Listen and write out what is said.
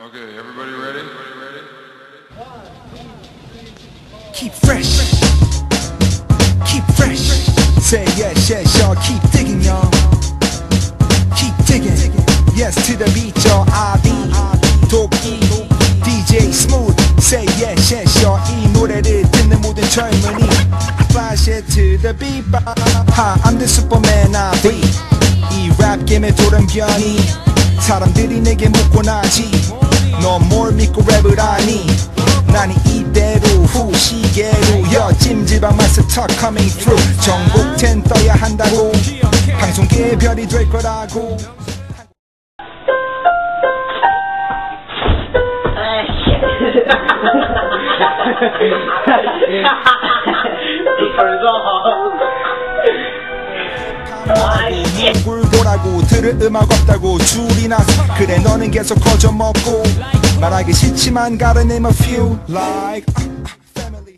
Okay, everybody ready? Keep fresh. Keep fresh. Say yes, yes, y'all. Keep digging, y'all. Keep digging. Yes to the beat, y'all. 아비, 도끼, DJ Smooth. Say yes, yes, y'all. 이 노래를 듣는 모든 젊은이. Flash it to the beat. Hi, I'm the Superman. 아비. 이랩 게임의 돌연변이. 사람들이 내게 묻고 나지. 넌 뭘 믿고 랩을 하니? 난 이대로 후시계로 여 찜질방 마스터 coming through. 정복텐 떠야 한다고. 방송계의 별이 될 거라고 꿀 보라고 들을 음악 없다고 줄이 나서 그래 너는 계속 거저 먹고 말하기 싫지만 gotta name a few like